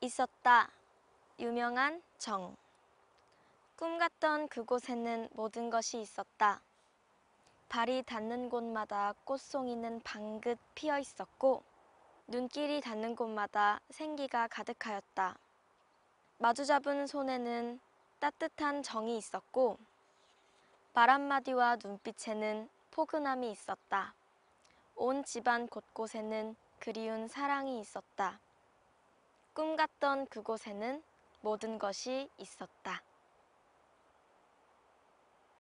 있었다. 유명한 정. 꿈 같던 그곳에는 모든 것이 있었다. 발이 닿는 곳마다 꽃송이는 방긋 피어 있었고, 눈길이 닿는 곳마다 생기가 가득하였다. 마주 잡은 손에는 따뜻한 정이 있었고, 말 한마디와 눈빛에는 포근함이 있었다. 온 집안 곳곳에는 그리운 사랑이 있었다. 꿈 같던 그곳에는 모든 것이 있었다.